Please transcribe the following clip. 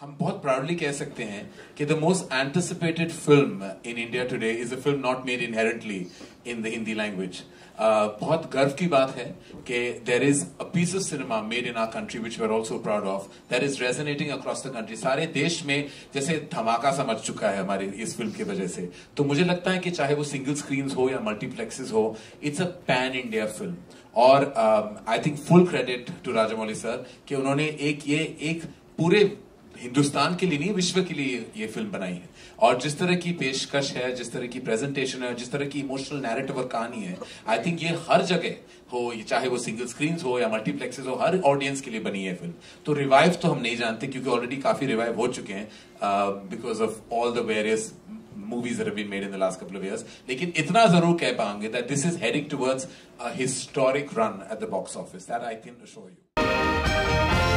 हम बहुत प्राउडली कह सकते हैं कि the most anticipated film in India today is a film not made inherently in the Hindi language बहुत गर्व की बात है कि there is a piece of cinema made in our country which we are also proud of that is resonating across the country सारे देश में जैसे धमाका समझ चुका है हमारे इस फ़िल्म की वजह से। तो मुझे लगता है कि चाहे वो सिंगल स्क्रीन हो या मल्टीप्लेक्सेस हो it's a pan India film और I think full credit to Rajamouli sir कि उन्होंने एक ये, एक पूरे हिंदुस्तान के लिए नहीं, विश्व के लिए ये फ़िल्म बनाई है और जिस तरह की पेशकश है, जिस तरह की प्रेजेंटेशन है, जिस तरह की इमोशनल नैरेटिव और कहानी है आई थिंक ये हर जगह हो चाहे वो सिंगल स्क्रीन हो या मल्टीप्लेक्सेस हो, हर ऑडियंस के लिए बनी है फ़िल्म तो रिवाइव तो हम नहीं जानते, क्योंकि ऑलरेडी काफ़ी रिवाइव हो चुके हैं because of all the various movies that have been made in the last couple of. लेकिन इतना ज़रूर कह पाएँगे that this is heading towards a historic run at the box office. That I can assure you.